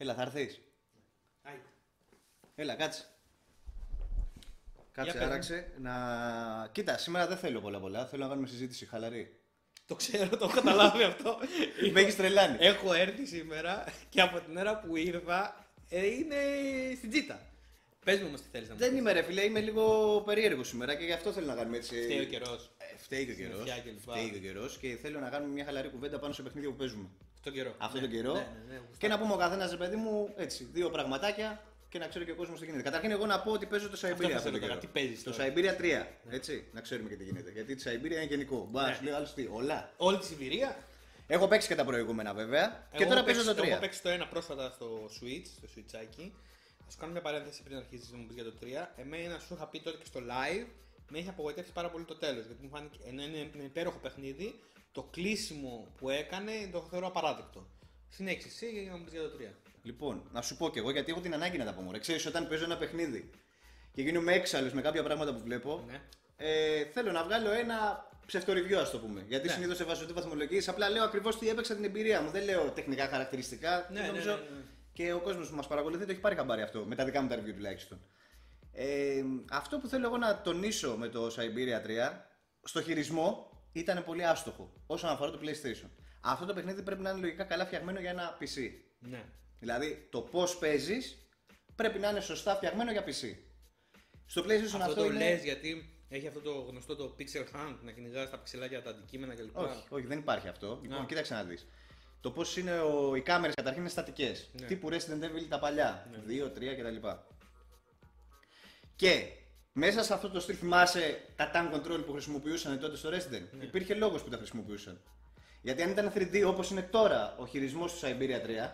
Έλα, θα έρθεις. Έλα, κάτσε. Κάτσε, Για πες μου. άραξε. Να... Κοίτα, σήμερα δεν θέλω πολλά πολλά. Θέλω να κάνουμε συζήτηση χαλαρή. Το ξέρω, το έχω καταλάβει αυτό. Με έχεις τρελάνει. Έχω έρθει σήμερα και από την ώρα που ήρθα ε, είναι στην τζίτα. Πες μου όμως τι θέλεις να μου Δεν πεις. είμαι ρε φίλε, είμαι λίγο περίεργος σήμερα και γι' αυτό θέλω να κάνουμε έτσι. Φταίει ο καιρός. Ε, Φταίει και ο καιρός. Συννεφιά και λοιπά. Φταίει και ο καιρός και θέλω να κάνουμε μια χαλαρή κουβέντα πάνω σε παιχνίδια που παίζουμε. Τον καιρό. Αυτό Ναι, τον καιρό. Ναι, ναι, ναι, και να πούμε ο καθένας, ρε παιδί μου, έτσι, δύο πραγματάκια και να ξέρει και ο κόσμος τι γίνεται. Καταρχήν, εγώ να πω ότι παίζω το Siberia θα αυτό σε το ρωτάω, καιρό. τι παίζεις Το τώρα; Siberia 3. Έτσι, να ξέρουμε και τι γίνεται. Γιατί το Siberia είναι γενικό. Μπα, Ναι. σου λέει άλλος τι, όλα. Όλη τη Σιβηρία; Έχω παίξει και τα προηγούμενα βέβαια. και Εγώ τώρα έχω παίζω το παίξει- 3. Έχω παίξει το ένα πρόσφατα στο Switch, στο Switchάκι. Θα σου κάνω μια παρένθεση πριν αρχίσεις να μου πεις για το 3. Εμένα σου είχα πει τότε και στο live, με έχει απογοητεύσει πάρα πολύ το τέλος. Γιατί μου φάνηκε ενώ είναι ένα υπέροχο παιχνίδι, το κλείσιμο που έκανε το θεωρώ απαράδεκτο. Συνέχισε εσύ για να μου πεις για το 3. Λοιπόν, να σου πω κι εγώ γιατί έχω την ανάγκη να τα πω. Μωρέ. Ξέρεις, όταν παίζω ένα παιχνίδι και γίνομαι έξαλλος με κάποια πράγματα που βλέπω, Ναι. ε, θέλω να βγάλω ένα ψευτοριβιό, ας το πούμε. Γιατί Ναι. συνήθως σε βάζω τη βαθμολογίες, απλά λέω ακριβώς τι έπαιξα την εμπειρία μου. Δεν λέω τεχνικά χαρακτηριστικά. Ναι, ναι, νομίζω ναι, ναι. Και ο κόσμος που μας παρακολουθεί το έχει πάρει χαμπάρι αυτό, με τα δικά μου τα review τουλάχιστον. Ε, αυτό που θέλω εγώ να τονίσω με το Siberia 3, στο χειρισμό ήταν πολύ άστοχο όσον αφορά το PlayStation. Αυτό το παιχνίδι πρέπει να είναι λογικά καλά φτιαγμένο για ένα PC. Ναι. Δηλαδή το πώς παίζεις πρέπει να είναι σωστά φτιαγμένο για PC. Στο PlayStation αυτό, Αυτό, το είναι. λες γιατί έχει αυτό το γνωστό το pixel hunt, να κυνηγάς τα πιξελάκια, τα αντικείμενα κλπ. Όχι, όχι, δεν υπάρχει αυτό. Λοιπόν, Α. κοίταξε να δεις. Το πώς είναι ο... οι κάμερες καταρχήν είναι στατικές. Ναι. Τύπου Resident Evil τα παλιά. Ναι. 2, 3 κτλ. Και μέσα σε αυτό το στυλ θυμάσαι τα time control που χρησιμοποιούσαν τότε στο Resident; Ναι. Υπήρχε λόγος που τα χρησιμοποιούσαν. Γιατί αν ήταν 3D όπως είναι τώρα ο χειρισμός του Siberia 3,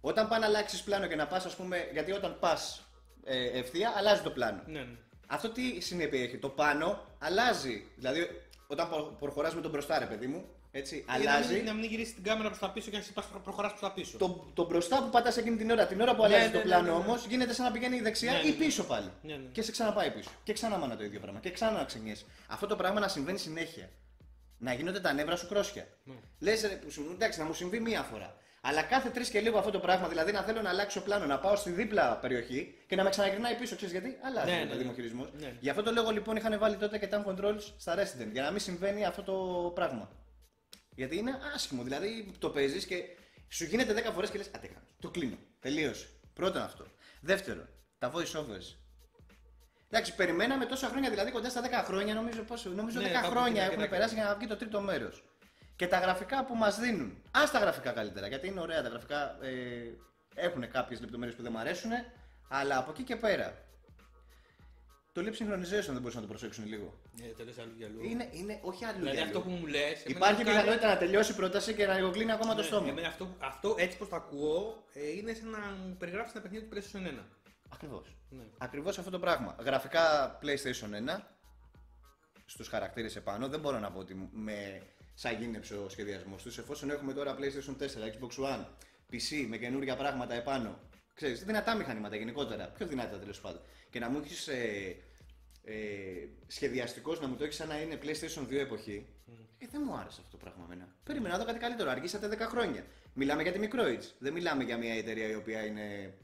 όταν πά να αλλάξεις πλάνο και να πας, ας πούμε, γιατί όταν πας ε, ευθεία αλλάζει το πλάνο. Ναι, ναι. Αυτό τι συνέπεια έχει; Το πάνω αλλάζει. Δηλαδή, όταν προχωράς με τον μπροστά, ρε παιδί μου, έτσι, Ή αλλάζει. Να μην, να μην γυρίσεις την κάμερα προς τα πίσω και να εσύ προχωράς προς τα πίσω. Το, το μπροστά που πατάς εκείνη την ώρα, την ώρα που Ναι, αλλάζει ναι, το ναι, πλάνο ναι, ναι. όμως, γίνεται σαν να πηγαίνει δεξιά Ναι, ή ναι. πίσω πάλι. Ναι, ναι. Και σε ξαναπάει πίσω. Και ξανά μάνα το ίδιο πράγμα. Και ξανά να ξενιέσαι. Αυτό το πράγμα να συμβαίνει συνέχεια. Να γίνονται τα νεύρα σου κρόσια. Ναι. Λες, που σου εντάξει, να μου συμβεί μία φορά. Αλλά κάθε τρεις και λίγο αυτό το πράγμα, δηλαδή να θέλω να αλλάξω πλάνο, να πάω στη δίπλα περιοχή και να με ξαναγυρνάει πίσω, ξέρεις γιατί, αλλάζει Ναι, ναι, ναι, το ναι. δημοχειρισμός. Ναι. Γι' αυτό το λόγο λοιπόν είχαν βάλει τότε και time controls στα Resident, για να μην συμβαίνει αυτό το πράγμα. Γιατί είναι άσχημο, δηλαδή το παίζεις και σου γίνεται 10 φορές και λες: Αντέχα, το κλείνω. Τελείωσε. Πρώτον αυτό. Δεύτερον, τα voice overs. Εντάξει, περιμέναμε τόσα χρόνια, δηλαδή κοντά στα 10 χρόνια, νομίζω, πόσο, νομίζω 10 Ναι, κάπου χρόνια εκεί, έχουν εκεί. περάσει για να βγει το τρίτο μέρος. Και τα γραφικά που μας δίνουν. Α τα γραφικά καλύτερα, γιατί είναι ωραία τα γραφικά. Ε, έχουν κάποιες λεπτομέρειες που δεν μου αρέσουν, αλλά από εκεί και πέρα. Το lip synchronization δεν μπορούσαν να το προσέξουν λίγο. Ναι, τελείως αλλού για αλλού. Είναι, είναι όχι αλλού. Δηλαδή για αυτό αλλού. που μου λες. Υπάρχει πιθανότητα να τελειώσει η πρόταση και να λιγοκλίνει ακόμα το στόμα. Εμένα αυτό, αυτό έτσι πως το ακούω ε, είναι σαν να μου περιγράψει ένα παιχνίδι του PlayStation 1. Ακριβώς. Ναι. Ακριβώς αυτό το πράγμα. Γραφικά PlayStation 1 στους χαρακτήρες επάνω. Δεν μπορώ να πω ότι με σαγίνεψε ο σχεδιασμός τους. Εφόσον έχουμε τώρα PlayStation 4, Xbox One, PC με καινούργια πράγματα επάνω. Ξέρεις, δυνατά μηχανήματα γενικότερα. Πιο δυνατά τέλος πάντων. Και να μου έχεις ε, ε, σχεδιαστικός να μου το έχεις σαν να είναι PlayStation 2 εποχή. Ε, δεν μου άρεσε αυτό το πράγμα εμένα. Περίμενα να δω κάτι καλύτερο. Αργήσατε 10 χρόνια. Μιλάμε για τη Microids. Δεν μιλάμε για μια εταιρεία η οποία είναι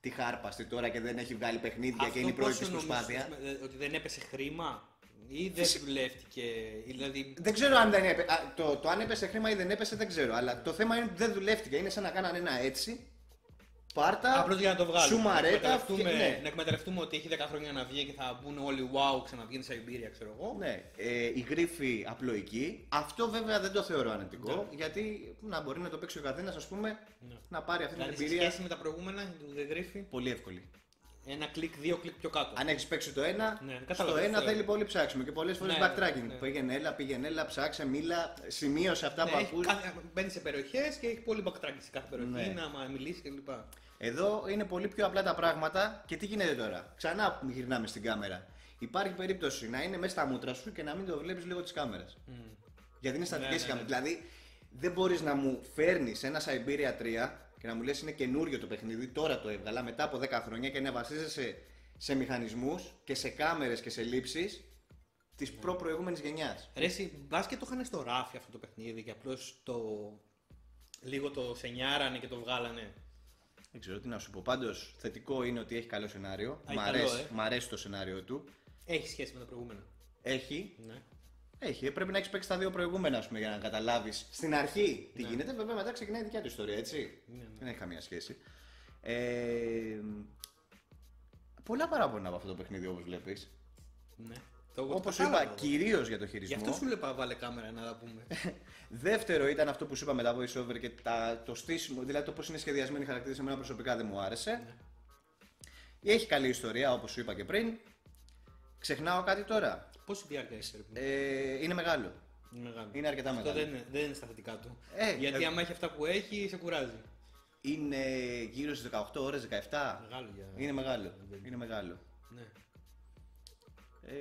τη χάρπαστη τώρα και δεν έχει βγάλει παιχνίδια και είναι η πρώτη πόσο της νομίζεις, προσπάθεια. ε, Ότι δεν έπεσε χρήμα ή δεν δουλεύτηκε. ή Δηλαδή. Δεν ξέρω αν δεν έπε... α, το, το αν έπεσε χρήμα ή δεν έπεσε δεν ξέρω. Αλλά το θέμα είναι ότι δεν δουλεύτηκε. Είναι σαν να κάνανε ένα έτσι. Πάρτα. Απλώς για να το βγάλουμε. Σου να, μαρέτα. εκμεταλλευτούμε, ναι. να εκμεταλλευτούμε ότι έχει 10 χρόνια να βγει και θα μπουν όλοι wow, ξαναβγαίνει σε Siberia, ξέρω εγώ. Ναι, ε, η γρήφη απλοϊκή. Αυτό βέβαια δεν το θεωρώ αρνητικό. Ναι. Γιατί να μπορεί να το παίξει ο καθένας, ας πούμε, Ναι. να πάρει αυτή την Δηλαδή σε εμπειρία. σχέση με τα προηγούμενα του The Griffin, Πολύ εύκολη. ένα κλικ, δύο κλικ πιο κάτω. Αν έχεις παίξει το ένα, Ναι, στο κατάλαβα, ένα κατάλαβα. θέλει πολύ ψάξιμο και πολλές φορές Ναι, backtracking. ναι. Πήγαινε έλα, πήγαινε έλα, ψάξε, μίλα, σημείωσε αυτά Ναι, που έχει ακούς. κάθε- Μπαίνει σε περιοχές και έχει πολύ backtracking σε κάθε περιοχή, Ναι. να μα μιλήσει κλπ. Εδώ είναι πολύ πιο απλά τα πράγματα και τι γίνεται τώρα. Ξανά γυρνάμε στην κάμερα. Υπάρχει περίπτωση να είναι μέσα στα μούτρα σου και να μην το βλέπεις λίγο τη κάμερα. Γιατί είναι στατικέ Ναι, οι ναι, κάμερες. ναι. Δηλαδή δεν μπορείς να μου φέρνεις ένα Siberia 3 και να μου λες είναι καινούριο το παιχνίδι, τώρα το έβγαλα μετά από 10 χρόνια και να βασίζεσαι σε μηχανισμούς και σε κάμερες και σε λήψεις της Ναι. προ-προηγούμενης γενιάς. Ρε, εσύ, μπας και το είχαν στο ράφι αυτό το παιχνίδι και απλώς το. λίγο το σενιάρανε και το βγάλανε. Δεν ξέρω τι να σου πω. Πάντως, θετικό είναι ότι έχει καλό σενάριο. Α, Μ' καλό, αρέσει, ε. μ' αρέσει το σενάριο του. Έχει σχέση με το προηγούμενο. Έχει, Ναι. έχει. Πρέπει να έχεις παίξει τα δύο προηγούμενα, ας πούμε, για να καταλάβεις στην αρχή τι γίνεται. Βέβαια, μετά ξεκινάει η δικιά του ιστορία, έτσι. Ναι, ναι. Δεν έχει καμία σχέση. Ε, πολλά παράπονα από αυτό το παιχνίδι, όπως βλέπεις. ναι. Το, Όπως το σου είπα, κατάλαβα. κυρίως για το Γι' χειρισμό. αυτό σου είπα βάλε κάμερα να τα πούμε. Δεύτερο ήταν αυτό που σου είπα με τα voice over και τα, το στήσιμο, δηλαδή το πώς είναι σχεδιασμένοι οι χαρακτήρες. Εμένα προσωπικά δεν μου άρεσε. Έχει καλή ιστορία, όπως σου είπα και πριν. Ξεχνάω κάτι τώρα. Πόση διάρκεια έχει ρε Ε, είναι μεγάλο. Είναι μεγάλο. Είναι αρκετά Αυτό μεγάλο. δεν είναι, δεν είναι στα θετικά του. Ε, Γιατί ε, άμα έχει αυτά που έχει, σε κουράζει. Είναι γύρω στις 18 ώρες, 17. Μεγάλο για. Είναι μεγάλο. Είναι μεγάλο. Ναι. Ε,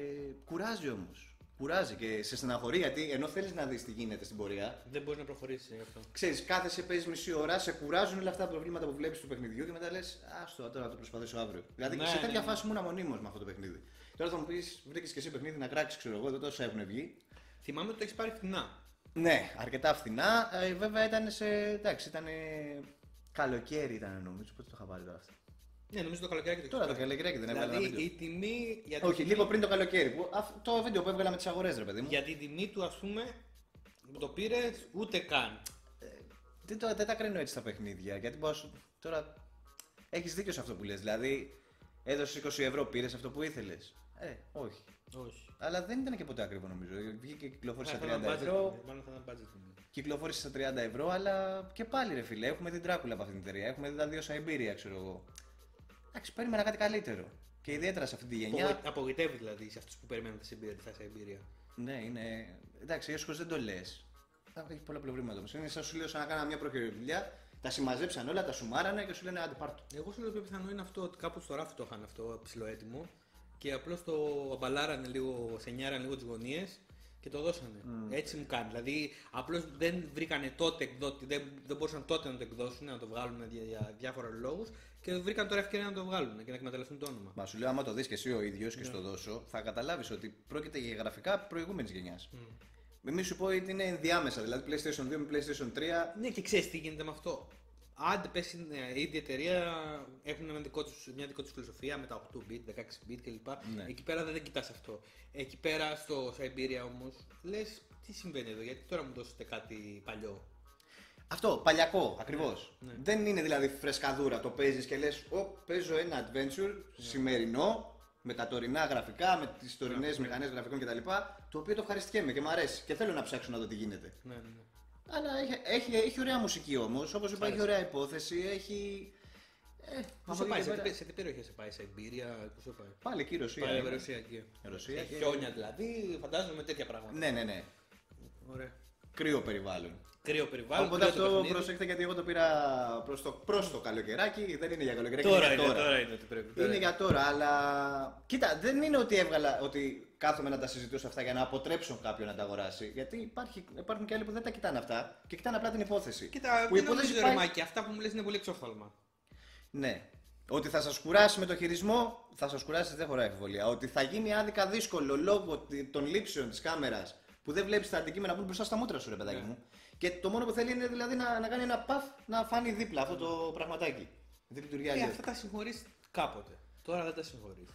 κουράζει όμως. Κουράζει και σε στεναχωρεί γιατί ενώ θέλεις να δεις τι γίνεται στην πορεία, Δεν μπορείς να προχωρήσεις γι' αυτό. ξέρεις, κάθεσαι, παίζεις μισή ώρα, σε κουράζουν όλα αυτά τα προβλήματα που βλέπεις του παιχνιδιού και μετά λες, Άστο, τώρα να το προσπαθήσω αύριο. Δηλαδή Ναι, σε ναι, τέτοια ναι. φάση ήμουν μονίμω με αυτό το παιχνίδι. Τώρα θα μου πεις, βρήκες και εσύ παιχνίδι να κράξεις, ξέρω εγώ, εδώ τόσα έχουν βγει. Θυμάμαι ότι το έχεις πάρει φθηνά. Ναι, αρκετά φθηνά. Ε, βέβαια ήταν σε. εντάξει, ήταν. Καλοκαίρι ήταν νομίζω. Πότε το είχα πάρει τώρα αυτό. Ναι, νομίζω το καλοκαίρι και Τώρα το καλοκαίρι δεν έβγαλα ένα Δηλαδή βίντεο. η τιμή. Για τη Όχι, τιμή- λίγο πριν το καλοκαίρι. Που, αυ- το βίντεο που έβγαλα με τις αγορές, ρε παιδί μου. Για την τιμή του, ας πούμε, που το πήρε ούτε καν. Δεν, το, δεν τα κρίνω έτσι τα παιχνίδια. Γιατί μπορώ, να σου- τώρα έχεις δίκιο σε αυτό που λες. Δηλαδή, έδωσες 20 ευρώ, πήρες αυτό που ήθελες. Ε, όχι. Όχι. Αλλά δεν ήταν και ποτέ ακριβό νομίζω. Βγήκε και κυκλοφόρησε Θα στα 30 ήταν budget, ευρώ. Μάλλον θα ήταν budget. τιμή. Κυκλοφόρησε στα 30 ευρώ, αλλά και πάλι ρε φίλε. Έχουμε την Τράκουλα από αυτήν την εταιρεία. Έχουμε δει τα δύο Σαϊμπήρια, ξέρω εγώ. Εντάξει, περίμενα κάτι καλύτερο. Και ιδιαίτερα σε αυτή τη γενιά. Απογοι- Απογοητεύει δηλαδή σε αυτούς που περιμένουν τη εμπειρία, τη θα εμπειρία. Ναι, είναι. Εντάξει, έσχος δεν το λες. Έχει πολλά προβλήματα όμως. Είναι σαν σου λέω σαν να κάνα μια προχειρή δουλειά, τα συμμαζέψαν όλα, τα σουμάρανε και σου λένε άντε πάρ' το. Εγώ σου λέω πιο πιθανό είναι αυτό ότι κάπου στο ράφι το είχαν αυτό ψηλό έτοιμο και απλώς το αμπαλάρανε λίγο, σενιάρανε λίγο τις γωνίες και το δώσανε. Έτσι μου κάνει. Δηλαδή απλώς δεν βρήκανε τότε εκδότη, δεν, δεν μπορούσαν τότε να το εκδώσουν, να το βγάλουν για, για διάφορα λόγους και βρήκαν τώρα ευκαιρία να το βγάλουν και να εκμεταλλευτούν το όνομα. Μα σου λέω, άμα το δεις και εσύ ο ίδιος και στο δώσω, θα καταλάβεις ότι πρόκειται για γραφικά προηγούμενης γενιάς. Μην σου πω ότι είναι ενδιάμεσα, δηλαδή PlayStation 2 με PlayStation 3. Ναι, και ξέρεις τι γίνεται με αυτό. Αν πέσει η ίδια εταιρεία, έχουν ένα δικό τους, μια δικό τους φιλοσοφία με τα 8-bit, 16-bit κλπ. Ναι. Εκεί πέρα δεν, δεν κοιτάς αυτό. Εκεί πέρα στο Siberia όμως, λες τι συμβαίνει εδώ, γιατί τώρα μου δώσετε κάτι παλιό. Αυτό, παλιακό ακριβώς. Ναι. Δεν είναι δηλαδή φρεσκαδούρα. Το παίζεις και λες, Ω, παίζω ένα adventure σημερινό με τα τωρινά γραφικά, με τις τωρινές Ναι. μηχανές γραφικών κτλ. Το οποίο το ευχαριστιέμαι και μου αρέσει και θέλω να ψάξω να δω τι γίνεται. Ναι, ναι, ναι. Αλλά έχει, έχει, έχει ωραία μουσική όμως. Όπως είπα, έχει ωραία υπόθεση. Έχει. Ε, Πού από σε εκεί πάει, και σε, πέρα- τι, σε τι περιοχή σε πάει, Siberia, πού σε πάει; Πάλι εκεί η Ρωσία. Πάει είναι. Ρωσία εκεί. Ρωσία Έχει και- χιόνια δηλαδή, φαντάζομαι με τέτοια πράγματα. Ναι, ναι, ναι. Ωραία. Κρύο περιβάλλον. Κρύο περιβάλλον. Οπότε κρύο το αυτό παιχνίδι. προσέξτε γιατί εγώ το πήρα προς το, προς το καλοκαιράκι. Δεν είναι για καλοκαιράκι, Τώρα είναι είναι, για τώρα είναι ότι πρέπει. τώρα Είναι για τώρα, αλλά. Κοίτα, δεν είναι ότι έβγαλα ότι κάθομαι να τα συζητήσω αυτά για να αποτρέψω κάποιον να τα αγοράσει. Γιατί υπάρχει, υπάρχουν και άλλοι που δεν τα κοιτάνε αυτά και κοιτάνε απλά την υπόθεση. Κοίτα, που η δεν νομίζω υπόθεση ρε πάει- Μάκη, αυτά που μου λες είναι πολύ εξόφθαλμα. Ναι. Ότι θα σας κουράσει με το χειρισμό, θα σας κουράσει δεν χωράει αμφιβολία. Ότι θα γίνει άδικα δύσκολο λόγω τη- των λήψεων της κάμερας που δεν βλέπεις τα αντικείμενα που είναι μπροστά στα μούτρα σου, ρε παιδάκι Ναι. μου. Και το μόνο που θέλει είναι δηλαδή να, να κάνει ένα παφ να φάνει δίπλα αυτό το πραγματάκι. Δεν λειτουργεί Ε, αλλιώς. αυτά τα συγχωρείς κάποτε. Τώρα δεν τα συγχωρείς.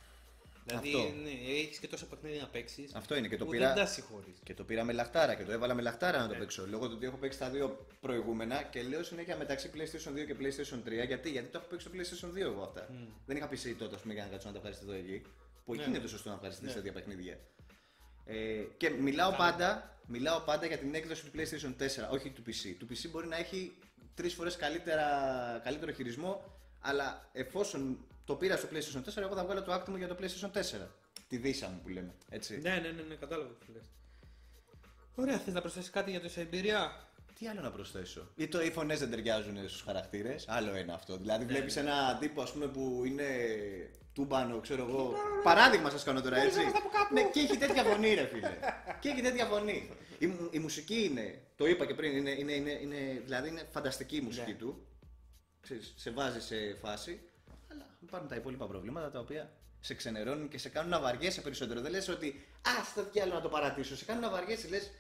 Δηλαδή, Αυτό. ναι, έχεις και τόσα παιχνίδια να παίξεις. Αυτό είναι και το που πήρα. δεν τα συγχωρείς. Και το πήρα με λαχτάρα και το έβαλα με λαχτάρα να το Ναι. παίξω. Λόγω του ότι έχω παίξει τα δύο προηγούμενα και λέω συνέχεια μεταξύ PlayStation 2 και PlayStation 3. Γιατί, γιατί το έχω παίξει στο PlayStation 2 εγώ αυτά. Δεν είχα PC τότε ας πούμε, για να κάτσω να τα ευχαριστηθώ εκεί. Που εκεί Ναι. είναι το σωστό να ευχαριστηθείς Ναι. σε τέτοια παιχνίδια. Ε, και μιλάω πάντα, μιλάω πάντα για την έκδοση του PlayStation 4, όχι του PC. Του PC μπορεί να έχει τρεις φορές καλύτερο χειρισμό, αλλά εφόσον το πήρα στο PlayStation 4, εγώ θα βγάλω το άκτιμο για το PlayStation 4. Τη δίσα μου που λέμε. Έτσι. Ναι, ναι, ναι, ναι κατάλαβα τι λες. Ωραία, θες να προσθέσεις κάτι για το Siberia; Τι άλλο να προσθέσω; Ή το, οι φωνές δεν ταιριάζουν στους χαρακτήρες; Άλλο ένα αυτό. Δηλαδή, Ναι, βλέπεις ένα τύπο ας πούμε, που είναι τούμπανο, ξέρω εγώ. Παράδειγμα σας κάνω τώρα έτσι. Ναι, και έχει τέτοια φωνή, ρε φίλε. και έχει τέτοια φωνή. Η, μου- η μουσική είναι, το είπα και πριν, είναι, είναι, είναι, είναι, δηλαδή είναι φανταστική η μουσική Ναι. του. Ξέρεις, σε βάζει σε φάση. Αλλά υπάρχουν τα υπόλοιπα προβλήματα τα οποία σε ξενερώνουν και σε κάνουν να βαριέσαι περισσότερο. Δεν λες ότι Α, στο διάλογο να το παρατήσω. Σε κάνουν να βαριέσαι, λες.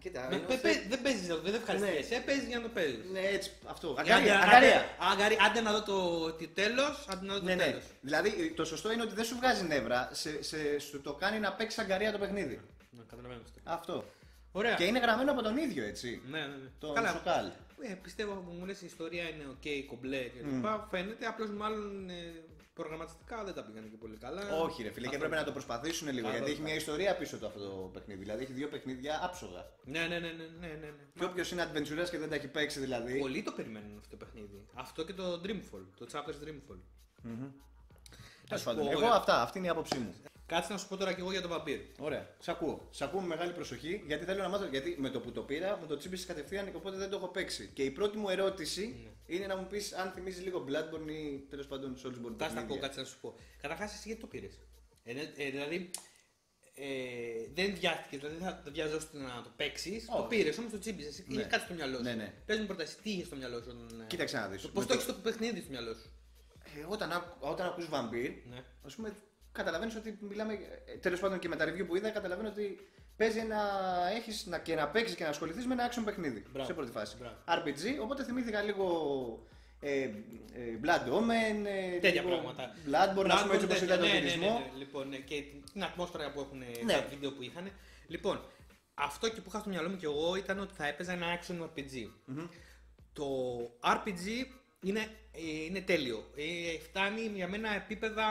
Κοίτα, Με- ενώ πε- θε- πε- Δεν παίζεις, δεν ευχαριστιέσαι. Ε, Παίζεις για να το παίζεις. Ναι, έτσι, αυτό. Άντε- Αγκαρία. άντε- αγκαρία. Αγκαρία. Άντε να δω το τέλος, άντε να δω το Ναι, ναι. τέλος. Δηλαδή το σωστό είναι ότι δεν σου βγάζει νεύρα, σε, σε, σου το κάνει να παίξει αγκαρία το παιχνίδι. Ναι, καταλαβαίνω αυτό. Αυτό. Ωραία. Και είναι γραμμένο από τον ίδιο, έτσι. Ναι, ναι, ναι. Το Καλά. Σοκάλ. Ε, πιστεύω που μου λες η ιστορία είναι ok, κομπλέ κλπ. Φαίνεται απλώς μάλλον ε, προγραμματιστικά δεν τα πήγανε και πολύ καλά. Όχι, ρε φίλε, και Αυτό. έπρεπε να το προσπαθήσουν λίγο. Καλό, γιατί έχει καλό. μια ιστορία πίσω του αυτό το παιχνίδι. Δηλαδή έχει δύο παιχνίδια άψογα. Ναι, ναι, ναι, ναι, ναι, ναι, ναι. Και όποιος είναι adventurers και δεν τα έχει παίξει δηλαδή. Πολλοί το περιμένουν αυτό το παιχνίδι. Αυτό και το Dreamfall, το Chapters Dreamfall. Τέλος σου πάντων, πω, Εγώ ε, αυτά, αυτή είναι η άποψή μου. Κάτσε να σου πω τώρα και εγώ για το Vampire. Ωραία, σ' ακούω. Σ' ακούω με μεγάλη προσοχή γιατί θέλω να μάθω. Γιατί με το που το πήρα μου το τσίπησε κατευθείαν οπότε δεν το έχω παίξει. Και η πρώτη μου ερώτηση Ναι. είναι να μου πεις αν θυμίζεις λίγο Bloodborne ή τέλος πάντων Soulsborne. Θα στα πω, παιχνίδια. κάτσε να σου πω. Καταρχάς, εσύ γιατί το πήρες; Ε, ναι, ε, δηλαδή, ε, δεν βιάστηκες, δηλαδή δεν θα βιαζόσουν να το παίξεις. Το Όχι. πήρες, όμως το τσίμπησες. Εσύ Ναι. είχε κάτι στο μυαλό σου. Ναι, ναι. Πες μου πρώτα, εσύ τι είχε στο μυαλό σου. Όταν, ε, Κοίταξε να δεις. Πώς Με το το- έχεις το παιχνίδι στο μυαλό σου; Ε, όταν, άκου- όταν ακούς Vampire, Ναι. ας πούμε, καταλαβαίνεις ότι μιλάμε. Τέλος πάντων και με τα review που είδα, καταλαβαίνω ότι παίζει να έχεις να, και να παίξεις και να ασχοληθείς με ένα action παιχνίδι. Μπράβο. Σε πρώτη φάση. Μπράβο. RPG, οπότε θυμήθηκα λίγο. Ε, ε, Blood Omen, ε, Τέτοια λίγο πράγματα. Bloodborne, ας πούμε, έτσι όπως τέτοια, είδα τον ναι, ναι, χειρισμό. ναι, ναι, Λοιπόν, ναι, και την ατμόσφαιρα που έχουν Ναι. τα βίντεο που είχαν. Λοιπόν, αυτό και που είχα στο μυαλό μου και εγώ ήταν ότι θα έπαιζα ένα action RPG. Το RPG είναι, ε, είναι τέλειο. Ε, φτάνει για μένα επίπεδα.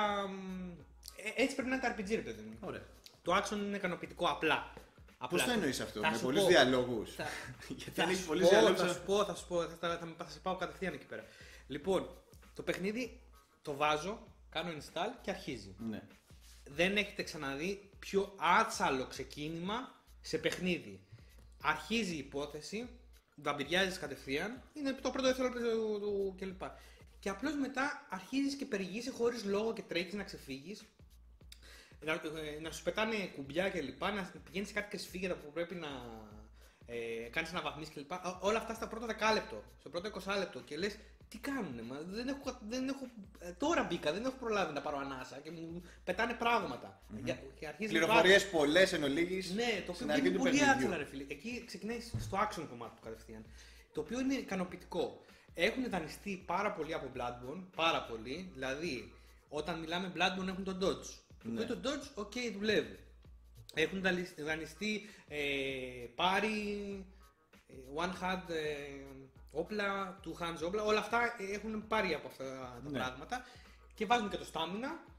Μ, ε, έτσι πρέπει να είναι τα RPG, ρε παιδί μου. Ωραία. Το action είναι ικανοποιητικό απλά. Πώς απλά. το εννοείς αυτό, Θα με σου πολλούς πω. διαλόγους; Θα- Γιατί θα αν έχει σου πολλούς πω, διαλόγους. Θα σου πω, θα σου πω, θα, θα, θα, θα σε πάω κατευθείαν εκεί πέρα. Λοιπόν, το παιχνίδι το βάζω, κάνω install και αρχίζει. Ναι. Δεν έχετε ξαναδεί πιο άτσαλο ξεκίνημα σε παιχνίδι. Αρχίζει η υπόθεση, βαμπυριάζεις κατευθείαν, είναι το πρώτο δευτερόλεπτο του, του κλπ. Και απλώς μετά αρχίζεις και περιηγείσαι χωρίς λόγο και τρέχεις να ξεφύγεις. Να, ε, να σου πετάνε κουμπιά και λοιπά, να πηγαίνεις σε κάτι κρυσφύγετα που πρέπει να ε, κάνεις αναβαθμίσεις κλπ. Ό- Όλα αυτά στα πρώτα δεκάλεπτο, στο πρώτο 20 λεπτό και λες τι κάνουνε, μα δεν έχω, δεν έχω, ε, τώρα μπήκα, δεν έχω προλάβει να πάρω ανάσα και μου πετάνε πράγματα. Για- Και αρχίζει να Πληροφορίες πολλές εν ολίγης ναι, το στην οποίο αρχή είναι του πολύ παιχνιδιού. άθλα, ρε φίλε. Εκεί ξεκινάει στο action κομμάτι του κατευθείαν. Το οποίο είναι ικανοποιητικό. Έχουν δανειστεί πάρα πολύ από Bloodborne, πάρα πολύ. Δηλαδή, όταν μιλάμε Bloodborne έχουν τον Dodge. Το Ναι. οποίο το Dodge, ok, δουλεύει. Έχουν δαλισ- δανειστεί ε, πάρει ε, one hand ε, όπλα, two hands όπλα, όλα αυτά ε, έχουν πάρει από αυτά τα Ναι. πράγματα και βάζουν και το stamina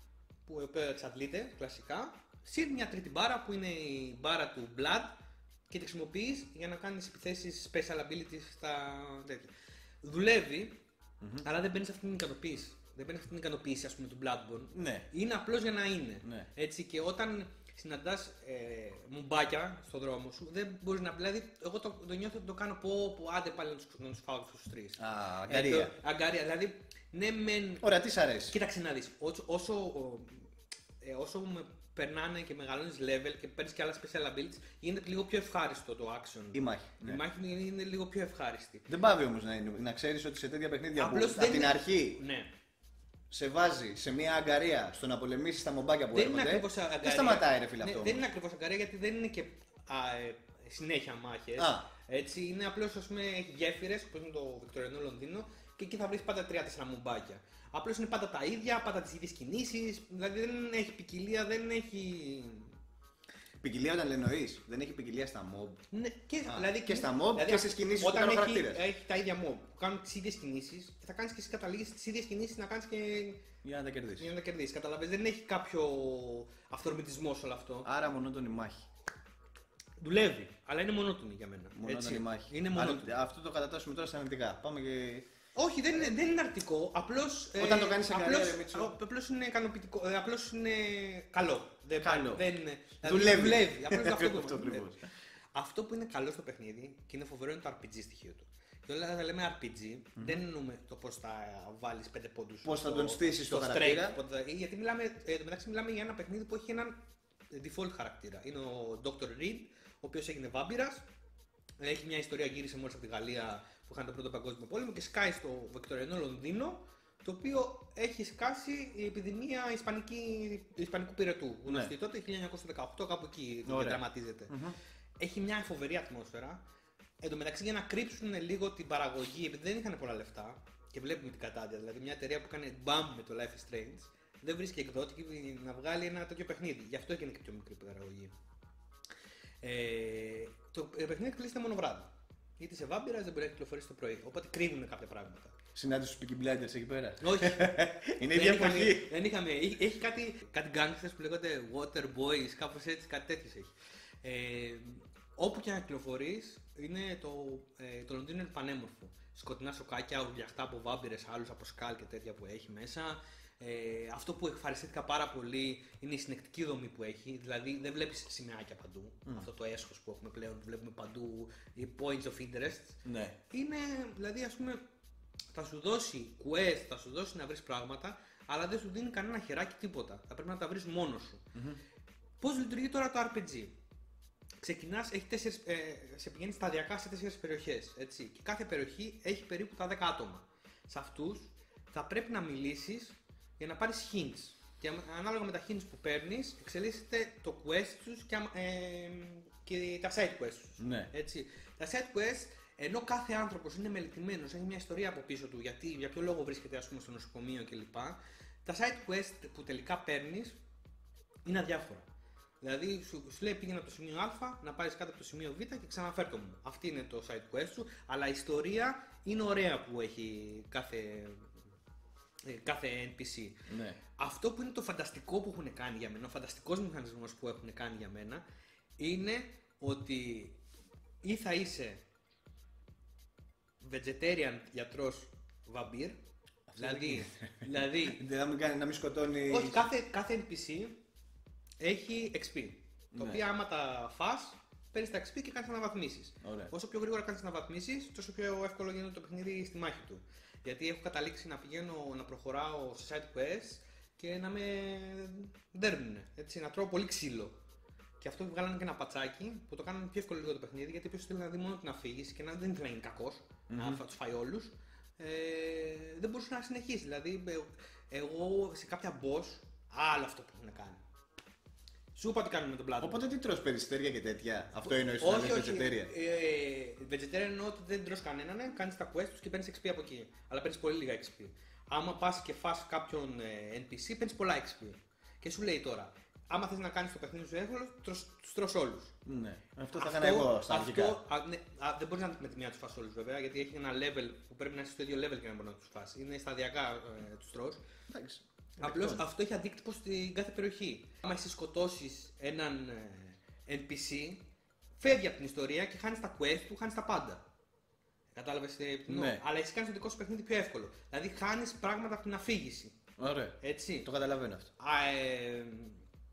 που ε, οποίο εξαντλείται κλασικά. Συν μια τρίτη μπάρα που είναι η μπάρα του Blood και τη χρησιμοποιείς για να κάνεις επιθέσεις special abilities στα τέτοια. Δουλεύει, αλλά δεν παίρνεις αυτή την ικανοποίηση. Δεν παίρνει αυτή την ικανοποίηση, ας πούμε, του Bloodborne. Ναι. Είναι απλώς για να είναι. Ναι. Έτσι και όταν συναντάς ε, μουμπάκια στον δρόμο σου, δεν μπορείς να. Δηλαδή, εγώ το, το νιώθω ότι το κάνω πω, πω άντε πάλι να τους να τους φάω αυτού τους τρεις. Α, αγκαρία. αγκαρία. Δηλαδή, ναι, μεν. Ωραία, τι σ' αρέσει; Κοίταξε να δεις. Όσο, όσο, ο- ε, όσο με περνάνε και μεγαλώνεις level και παίρνεις και άλλα special abilities, γίνεται λίγο πιο ευχάριστο το action. Η μάχη. Η ναι. μάχη είναι, είναι λίγο πιο ευχάριστη. Δεν πάβει όμως να, είναι- να ξέρεις ότι σε τέτοια παιχνίδια που Απλώς από δεν την είναι- αρχή Ναι. Σε βάζει σε μια αγκαρία στο να πολεμήσεις τα μομπάκια που δεν είναι έρχονται. ακριβώς αγκαρία. Δεν σταματάει, ρε φίλε Ναι, αυτό. δεν όμως. είναι ακριβώς αγκαρία γιατί δεν είναι και α, ε, συνέχεια μάχες. Α. Έτσι, είναι απλώς ας πούμε έχει γέφυρες όπως είναι το Βικτωριανό Λονδίνο και εκεί θα βρεις πάντα τρία-τέσσερα μουμπάκια. Απλώς είναι πάντα τα ίδια, πάντα τις ίδιες κινήσεις. Δηλαδή δεν έχει ποικιλία, δεν έχει. Ποικιλία όταν εννοεί. Δεν έχει ποικιλία στα mob. Ναι, και, Α, δηλαδή, και στα mob και στις κινήσεις που όταν κάνουν ο έχει, χαρακτήρας. έχει τα ίδια mob που κάνουν τις ίδιες κινήσεις και θα κάνεις και εσύ καταλήγεις τις ίδιες κινήσεις να κάνεις και Για να τα κερδίσεις. για να τα κερδίσεις. Καταλαβαίνεις, δεν έχει κάποιο αυθορμητισμό σε όλο αυτό. Άρα μονότονη μάχη. Δουλεύει, αλλά είναι μονότονη για μένα. Μονότονη έτσι. μάχη. Είναι Αν- μονότονη. Αυτό το κατατάσσουμε τώρα στα αρνητικά. Πάμε και. Όχι, δεν είναι, δεν είναι αρνητικό. Απλώς. Όταν το κάνεις σε καριέρα, ρε Μίτσο. Απλώς είναι ικανοποιητικό. Ε, απλώς είναι καλό. Δεν, Καλό. Δεν είναι, Δουλεύει. δουλεύει. Απλώς αυτό, Αυτό το ακριβώς. δουλεύει. αυτό που είναι καλό στο παιχνίδι και είναι φοβερό είναι το RPG στοιχείο του. Και όλα θα λέμε RPG, δεν εννοούμε το πώς θα βάλεις 5 πόντους. Πώς θα τον στήσεις το χαρακτήρα. Γιατί μιλάμε, ε, εν τω μεταξύ μιλάμε για ένα παιχνίδι που έχει έναν default χαρακτήρα. Είναι ο Dr. Reed, ο οποίος έγινε βάμπυρας. Έχει μια ιστορία γύρισε μόλις από τη Γαλλία που είχαν τον πρώτο παγκόσμιο πόλεμο και σκάει στο Βικτωριανό Λονδίνο, το οποίο έχει σκάσει η επιδημία ισπανική, ισπανικού πυρετού. Γνωστή τότε, 1918, κάπου εκεί Ωραία. δραματίζεται. έχει μια φοβερή ατμόσφαιρα. Εν τω μεταξύ για να κρύψουν λίγο την παραγωγή, επειδή δεν είχαν πολλά λεφτά, και βλέπουμε την κατάδια, δηλαδή μια εταιρεία που κάνει μπαμ με το Life is Strange, δεν βρίσκει εκδότη να βγάλει ένα τέτοιο παιχνίδι. Γι' αυτό έγινε και πιο μικρή παραγωγή. Ε, το παιχνίδι κλείστηκε μόνο βράδυ. Γιατί σε βάμπυρα δεν μπορεί να κυκλοφορήσει το πρωί. Οπότε κρύβουν κάποια πράγματα. Συνάντησε του Peaky Blinders εκεί πέρα. Όχι. Είναι η δεν ίδια είχαμε, εποχή. δεν είχαμε. Έχει έχει κάτι, κάτι gangsters που λέγονται Water Boys, κάπως έτσι, κάτι τέτοιος έχει. Ε, όπου και να κυκλοφορείς, είναι το, ε, το Λονδίνο είναι πανέμορφο. Σκοτεινά σοκάκια, ουρλιαχτά από βάμπυρε, άλλους από σκάλ και τέτοια που έχει μέσα. Ε, αυτό που ευχαριστήθηκα πάρα πολύ είναι η συνεκτική δομή που έχει. Δηλαδή δεν βλέπεις σημαίακια παντού. Αυτό το έσχος που έχουμε πλέον, βλέπουμε παντού οι points of interest. Ναι. Είναι, δηλαδή, ας πούμε, θα σου δώσει quest, θα σου δώσει να βρεις πράγματα, αλλά δεν σου δίνει κανένα χεράκι τίποτα. Θα πρέπει να τα βρεις μόνος σου. Πώς λειτουργεί τώρα το RPG; Ξεκινάς, έχει τέσσερις, ε, σε πηγαίνει σταδιακά σε τέσσερις περιοχές. Και κάθε περιοχή έχει περίπου τα 10 άτομα. Σε αυτούς θα πρέπει να μιλήσεις για να πάρεις hints. Και αμα- ανάλογα με τα hints που παίρνεις, εξελίσσεται το quest τους και, αμα- ε, και τα side quests τους. Ναι. Έτσι. Τα side quest, ενώ κάθε άνθρωπος είναι μελετημένος, έχει μια ιστορία από πίσω του, γιατί, για ποιο λόγο βρίσκεται ας πούμε, στο νοσοκομείο κλπ. Τα side quest που τελικά παίρνεις είναι αδιάφορα. Δηλαδή σου, σου λέει πήγαινε από το σημείο Α να πάρεις κάτω από το σημείο Β και ξαναφέρ το μου. Αυτή είναι το side quest σου, αλλά η ιστορία είναι ωραία που έχει κάθε, ε, κάθε NPC. ναι. Αυτό που είναι το φανταστικό που έχουν κάνει για μένα, ο φανταστικός μηχανισμός που έχουν κάνει για μένα, είναι ότι ή θα είσαι vegetarian γιατρός βαμπύρ, δηλαδή, δηλαδή Δεν θα μην κάνει να μην σκοτώνει. όχι, κάθε, κάθε NPC έχει XP. Το Ναι. οποίο άμα τα φας, παίρνεις τα XP και κάνεις αναβαθμίσεις. Ωραία. Όσο πιο γρήγορα κάνεις αναβαθμίσεις, τόσο πιο εύκολο γίνεται το παιχνίδι στη μάχη του. Γιατί έχω καταλήξει να πηγαίνω να προχωράω σε side quests και να με δέρνουν. Έτσι, να τρώω πολύ ξύλο. Και αυτό βγάλανε και ένα πατσάκι που το κάνανε πιο εύκολο λίγο το παιχνίδι γιατί ποιο θέλει να δει μόνο την αφήγηση και να δεν ήθελε να είναι κακός, να θα τους φάει όλους. Ε, δεν μπορούσε να συνεχίσει. Δηλαδή, ε, εγώ σε κάποια boss, άλλο αυτό που έχουν κάνει. Σου είπα τι κάνουμε με τον πλάτο. Οπότε τι τρως περιστέρια και τέτοια; Αυτό εννοείς ότι όχι, είναι όχι. vegetarian; Ε, vegetarian εννοώ ότι δεν τρως κανέναν, κάνεις τα quest τους και παίρνεις XP από εκεί. Αλλά παίρνεις πολύ λίγα XP. Άμα πας και φας κάποιον ε, NPC, παίρνεις πολλά XP. Και σου λέει τώρα, άμα θες να κάνεις το παιχνίδι σου εύκολο, τους τρως όλους. Ναι. Αυτό θα έκανα εγώ στα αρχικά. αυτό, α, ναι, α, δεν μπορείς να με τη μία τους φας όλους βέβαια, γιατί έχει ένα level που πρέπει να είσαι στο ίδιο level για να μπορείς να τους φας. Είναι σταδιακά ε, τους τρως. Εντάξει. Απλώς Δεκτό. αυτό έχει αντίκτυπο στην κάθε περιοχή. Άμα εσύ σκοτώσεις έναν ε, NPC, φεύγει από την ιστορία και χάνεις τα quest του, χάνεις τα πάντα. Κατάλαβες τι εννοώ. Ναι. Αλλά εσύ κάνεις το δικό σου παιχνίδι πιο εύκολο. Δηλαδή χάνεις πράγματα από την αφήγηση. Ωραία. Έτσι. Το καταλαβαίνω αυτό. Α, ε,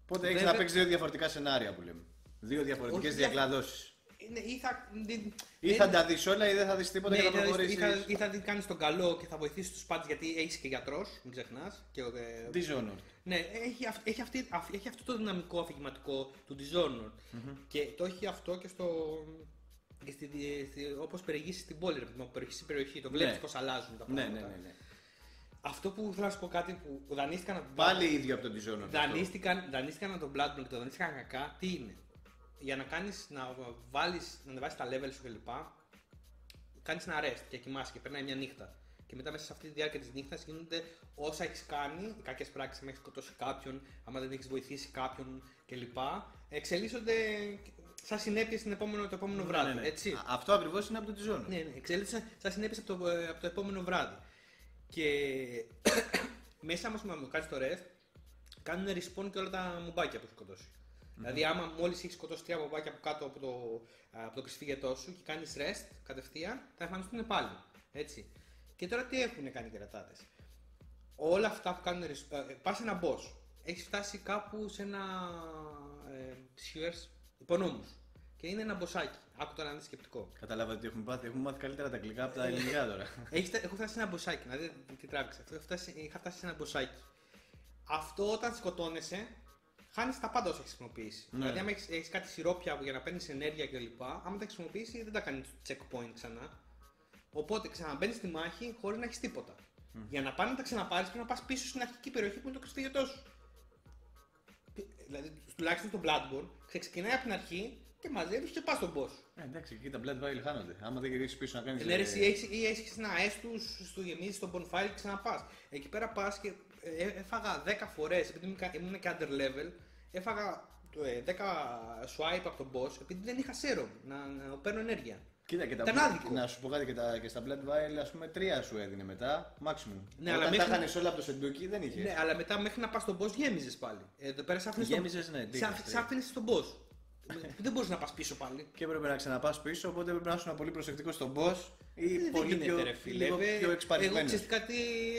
Οπότε έχεις βέβαια- να παίξεις δύο διαφορετικά σενάρια που λέμε. Δύο διαφορετικές Όχι, διακλαδώσεις. Είναι, ή θα, δεν- Ή δεν- θα τα δεις όλα ή δεν θα δεις τίποτα ναι, για να ή θα δεις- προχωρήσει. ή θα, ή θα δει κάνεις τον καλό και θα βοηθήσεις τους πάντες γιατί έχεις και γιατρός, μην ξεχνάς. Και, ε, Dishonored. Ναι, έχει, αυ- έχει, αυτή, αυ- έχει αυτό το δυναμικό αφηγηματικό του Dishonored. Και το έχει αυτό και στο. Και στη, στη, όπως περιηγήσει στην πόλη, ρε παιδί μου, από περιοχή σε περιοχή. Το βλέπεις Ναι. πώς αλλάζουν τα Ναι, πράγματα. ναι, ναι. ναι. Αυτό που θέλω να σου πω κάτι που δανείστηκαν από τον Πάλι ίδιο από τον Dishonored. αυτό. δανείστηκαν, δανείστηκαν από τον Bloodborne και το δανείστηκαν κακά, τι είναι; Για να κάνεις, να βάλεις, να ανεβάσεις τα level σου κλπ. Κάνεις ένα rest και κοιμάσαι και περνάει μια νύχτα. Και μετά μέσα σε αυτή τη διάρκεια της νύχτας γίνονται όσα έχεις κάνει, οι κακές πράξεις, αν έχεις σκοτώσει κάποιον, άμα δεν έχεις βοηθήσει κάποιον κλπ. Εξελίσσονται σαν συνέπειες στην επόμενο, το επόμενο βράδυ. Ναι, ναι. Έτσι. Α, Αυτό ακριβώς είναι από τον Dishonored. Ναι, ναι, εξέλιξε σαν συνέπειες από το, ε, από το επόμενο βράδυ. Και μέσα μας μου κάνεις το rest, κάνουν respawn και όλα τα μουμπάκια που έχει σκοτώσει. Δηλαδή, άμα μόλις έχεις σκοτώσει τρία μουμπάκια από κάτω από το, από το κρυσφύγετό σου και κάνεις rest κατευθείαν, θα εμφανιστούν πάλι. Έτσι. Και τώρα τι έχουν κάνει οι κερατάδες; Όλα αυτά που κάνουν. Πας σε ένα boss. Έχεις φτάσει κάπου σε ένα. Ε, Sewers υπονόμους. Και είναι ένα μποσάκι. Άκου τώρα να είναι σκεπτικό. Καταλάβατε τι έχουμε πάθει. Έχουμε μάθει καλύτερα τα αγγλικά από τα ελληνικά τώρα. Έχεις, έχω φτάσει σε ένα μποσάκι, να δείτε τι τράβηξα. Αυτό, έχω φτάσει, είχα φτάσει σε ένα μποσάκι. Αυτό όταν σκοτώνεσαι, χάνεις τα πάντα όσα έχεις χρησιμοποιήσει. Ναι. Δηλαδή, άμα έχεις κάτι σιρόπια για να παίρνεις ενέργεια κλπ., άμα τα χρησιμοποιήσεις, δεν τα κάνεις checkpoint ξανά. Οπότε ξαναμπαίνεις στη μάχη χωρίς να έχεις τίποτα. Για να πάνε να τα ξαναπάρεις, πρέπει να πας πίσω στην αρχική περιοχή που είναι το κρυφτήριωτό σου. Δηλαδή, τουλάχιστον στο Bloodborne, ξεκινάει από την αρχή και μαζεύεις και πας στον boss. Ε, εντάξει, εκεί τα Blood Vial χάνονται. Άμα δεν γυρίσεις πίσω να κάνεις. Ναι, ρε, εσύ έχεις, ή έχεις ένα έστου στο γεμίζει στο bonfire και ξαναπάς. Εκεί πέρα πας και ε, έφαγα 10 φορές, επειδή ήμουν κα- ήμουν και under level, έφαγα ε, 10 swipe από τον boss επειδή δεν είχα serum να, να παίρνω ενέργεια. Κοίτα και τα Ήταν άδικο. Να σου πω κάτι και, τα, και στα Blood Vial, ας πούμε, τρία σου έδινε μετά, maximum. Ναι, αλλά Όταν μέχρι- τα είχαν όλα από το Σεντούκι δεν είχες. Ναι, αλλά μετά μέχρι να πας στον boss γέμιζες πάλι. Ε, Εδώ πέρα σε άφηνες Γέμιζες, ναι, τι είχες, σε άφηνες στον boss. Δεν μπορείς να πας πίσω πάλι. Και έπρεπε να ξαναπάς πίσω, οπότε έπρεπε να ήσουν πολύ προσεκτικός στον boss ή Ε, δεν πολύ γίνεται, πιο, ρε φίλε. λίγο Βε- πιο Εγώ εξπαρισμένο. ξέρεις τι κάτι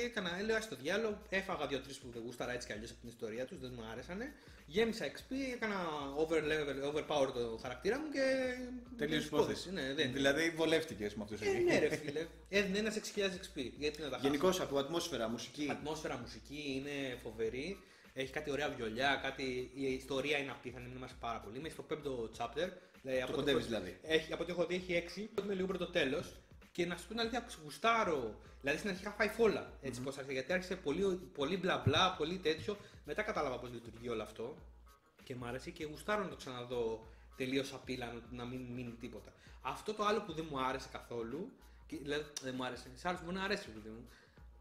έκανα, έλεγα στο διάλογο, έφαγα δύο-τρει που δεν γούσταρα έτσι κι αλλιώς από την ιστορία τους, δεν μου άρεσανε. Γέμισα XP, έκανα over level, overpower το χαρακτήρα μου και. Τελείως δεν υπόθεση. Ναι, δεν. Δηλαδή βολεύτηκες με αυτό Ε, ναι, ρε φίλε. Έδινε ένας 6.000 XP. Γιατί να τα χάσω; Γενικώς από ατμόσφαιρα, μουσική. Ατμόσφαιρα, μουσική είναι φοβερή. Έχει κάτι ωραία βιολιά, κάτι... η ιστορία είναι απίθανη, μην μας πάρα πολύ. Είμαι στο πέμπτο chapter. Δηλαδή, από κοντεύεις το- δηλαδή. Έχει, από ό,τι έχω δει έχει έξι. Είμαι λίγο προ το τέλος. Και να σου πω την αλήθεια, γουστάρω. Δηλαδή στην αρχή είχα φάει φόλα. Έτσι, πώς άρχισε, γιατί άρχισε πολύ, πολύ μπλα μπλα, πολύ τέτοιο. Μετά κατάλαβα πώς λειτουργεί όλο αυτό. Και μου άρεσε και γουστάρω να το ξαναδώ τελείως απίλανο, να μην μείνει τίποτα. Αυτό το άλλο που δεν μου άρεσε καθόλου. Και, δηλαδή δεν μου άρεσε. Σε άλλους μπορεί να αρέσει, παιδί μου.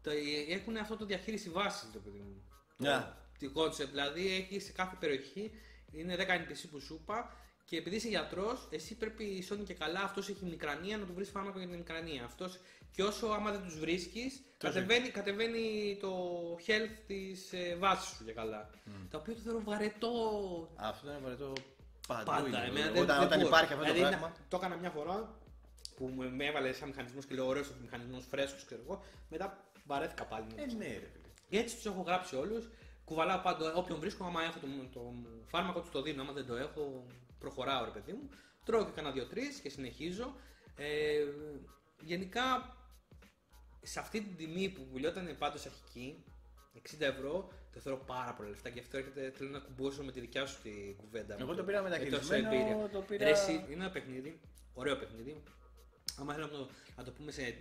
Το, έχουν αυτό το διαχείριση βάσης, το παιδί μου. Ναι. Το concept, δηλαδή έχει σε κάθε περιοχή είναι 10 NPC που σου είπα και επειδή είσαι γιατρός, εσύ πρέπει σώνει και καλά, αυτός έχει μικρανία να του βρεις φάρμακο για την μικρανία. Αυτός, και όσο άμα δεν τους βρίσκεις, κατεβαίνει, κατεβαίνει το health της ε, βάσης σου για καλά. Το οποίο το θεωρώ βαρετό. Αυτό είναι βαρετό παντού. Πάντα. είναι. Εμένα όταν δεν, δεν όταν μπορώ. υπάρχει αυτό το Δηλαδή, πράγμα. να- Το έκανα μια φορά που με- με έβαλε σαν μηχανισμός και λέω ωραίος ο μηχανισμός φρέσκος, ξέρω εγώ. Μετά βαρέθηκα πάλι. Ε, ναι, ρε φίλε. Και έτσι τους έχω γράψει όλους. Κουβαλάω πάντα όποιον βρίσκω. Άμα έχω το, το φάρμακο τους το δίνω. Άμα δεν το έχω, προχωράω ρε παιδί μου. Τρώω και κανένα δύο-τρεις και συνεχίζω. Ε, γενικά σε αυτή την τιμή που πουλιόταν πάντως αρχική, 60 ευρώ, το θεωρώ πάρα πολλά λεφτά και αυτό έρχεται, θέλω να κουμπώσω με τη δικιά σου την κουβέντα. Εγώ με το πήρα μεταχειρισμένο, με τόσο εμπειρία. το πήρα- Ρε, εσύ, είναι ένα παιχνίδι, ωραίο παιχνίδι. Άμα θέλω να το, να το πούμε σε ε,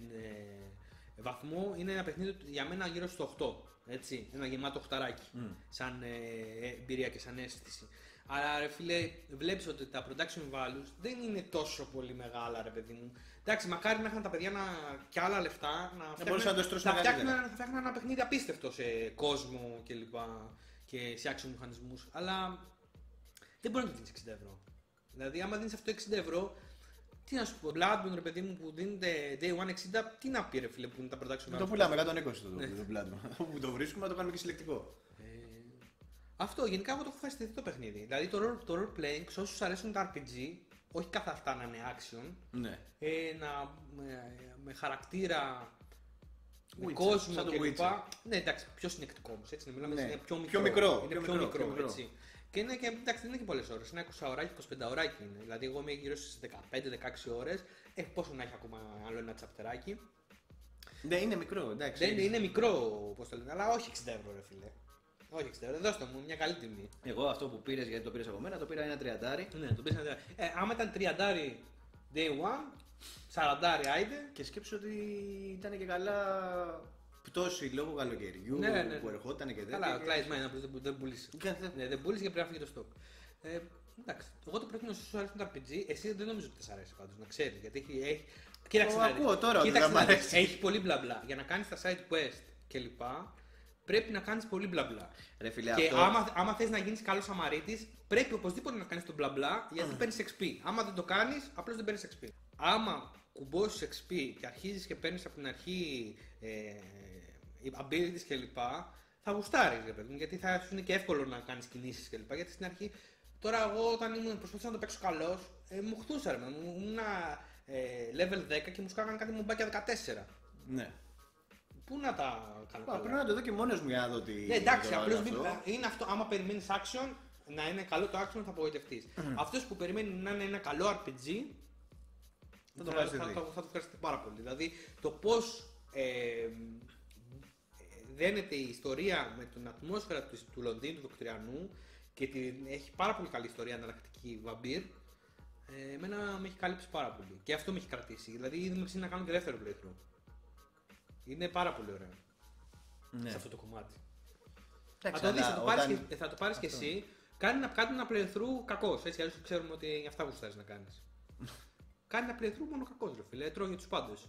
βαθμό, είναι ένα παιχνίδι του- για μένα γύρω στο 8. Έτσι, ένα γεμάτο χταράκι. Σαν ε, εμπειρία και σαν αίσθηση. Αλλά ρε φίλε, βλέπεις ότι τα production values δεν είναι τόσο πολύ μεγάλα, ρε παιδί μου. Εντάξει, μακάρι να είχαν τα παιδιά να, και άλλα λεφτά να φτιάχνουν, μπορούσαν να το στρώσουν θα μεγαλύτερα. φτιάχνουν, θα φτιάχνουν ένα παιχνίδι απίστευτο σε κόσμο και λοιπά και σε άξιο μηχανισμούς. Αλλά δεν μπορεί να το δίνεις 60 ευρώ. Δηλαδή, άμα δίνεις αυτό 60 ευρώ, τι να σου πω, Bloodborne ρε παιδί μου που δίνεται day 1 60, τι να πει ρε φίλε που είναι τα production Το values. πουλάμε 120 το, Ναι. το Bloodborne. Όπου το βρίσκουμε να το κάνουμε και συλλεκτικό. Αυτό γενικά εγώ το έχω φάσει το παιχνίδι. Δηλαδή το role, το role playing, σε όσους αρέσουν τα RPG, όχι καθ' αυτά να είναι action, Ναι. ε, να, με, με χαρακτήρα, με Witcher, κόσμο σαν το κλπ. Witcher. Ναι, εντάξει, πιο συνεκτικό όμως. Έτσι, να μιλάμε, Ναι, είναι πιο μικρό. πιο μικρό, είναι πιο πιο, μικρό, μικρό, πιο μικρό. έτσι. Και είναι και εντάξει, δεν είναι και πολλές ώρες. Είναι 20 ωράκι, 25 ωράκι είναι. Δηλαδή, εγώ είμαι γύρω στις 15-16 ώρες. Ε, πόσο να έχει ακόμα άλλο ένα τσαπτεράκι. Ναι, είναι μικρό, εντάξει. Δεν είναι, είναι μικρό, πώ το λένε, αλλά όχι 60 ευρώ, ρε φίλε. Όχι 60 ευρώ, δώστε μου μια καλή τιμή. Εγώ αυτό που πήρες, γιατί το πήρες από μένα, το πήρα ένα τριαντάρι. Ναι, το πεις ένα- Ε, άμα ήταν 30 day one, 40 άιντε. Και σκέψω ότι ήταν και καλά πτώση λόγω καλοκαιριού Ναι, ναι, ναι. που ερχόταν και τέτοια. Καλά, ο και- Clive Mine απλώς δεν, δεν πούλησε. Κάθε- Ναι, δεν πούλησε και πρέπει να φύγει το stock. Ε, εντάξει, εγώ το προτείνω σε όσους αρέσουν τα RPG. Εσύ δεν νομίζω ότι θα σ' αρέσει πάντως, να ξέρεις. Γιατί έχει. έχει... Κοίταξε Το να δεις. ακούω τώρα ότι Κοίταξε δεν μ' να δεις. αρέσει. Έχεις πολύ μπλα μπλα. Για να κάνεις τα side quest κλπ. Πρέπει να κάνεις πολύ μπλα μπλα. Ρε φίλε, Και αυτό... άμα, άμα θες να γίνεις καλός Σαμαρίτη, πρέπει οπωσδήποτε να κάνεις τον μπλα μπλα γιατί παίρνεις XP. Άμα δεν το κάνεις, απλώς δεν παίρνεις XP. Άμα κουμπώσεις XP και αρχίζεις και παίρνεις από την αρχή ε, abilities κλπ. Θα γουστάρεις, ρε παιδί μου, γιατί θα σου είναι και εύκολο να κάνεις κινήσεις κλπ. Γιατί στην αρχή, τώρα εγώ όταν ήμουν, προσπαθούσα να το παίξω καλό, ε, μου χτούσα ρε, παιδί μου. ήμουν ε, level 10 και μου σκάγαν κάτι μουμπάκια 14. Ναι. Πού να τα κάνω Μα, καλά. Πρέπει να το δω και μόνος μου για να δω τι. Ναι, εντάξει, το απλώς αυτό. είναι αυτό. Άμα περιμένεις action, να είναι καλό το action θα απογοητευτείς. Αυτός που περιμένει να είναι ένα καλό RPG, Θα το θα, βγάλεις θα, δει. το- θα το ευχαριστεί πάρα πολύ. Δηλαδή το πώς ε, δένεται η ιστορία με την ατμόσφαιρα του, του Λονδίνου, του Δοκτριανού και την, έχει πάρα πολύ καλή ιστορία αναλλακτική βαμπύρ. Ε, εμένα με έχει καλύψει πάρα πολύ. Και αυτό με έχει κρατήσει. Δηλαδή ήδη με ψήνει να κάνω και δεύτερο playthrough. Είναι πάρα πολύ ωραίο Ναι. σε αυτό το κομμάτι. Εντάξει, Θα το δεις, αλλά θα το πάρεις, όταν- και, θα το πάρεις και εσύ. Κάνει ένα, κάνει ένα playthrough κακός. Έτσι, αλλιώς ξέρουμε ότι αυτά γουστάρει να κάνεις. κάνει ένα playthrough μόνο κακός, ρε φίλε. Τρώγει τους πάντες.